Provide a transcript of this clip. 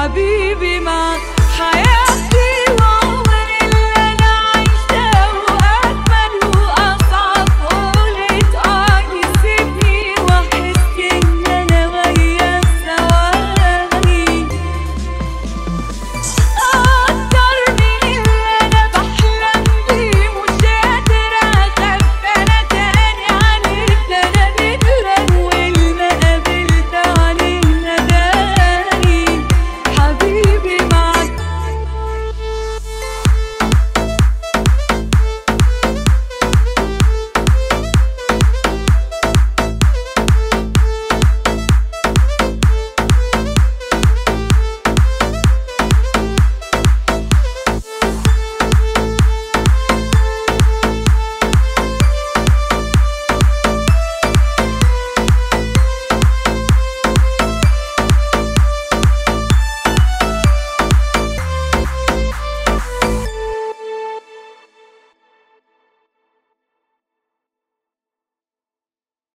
حبيبي معك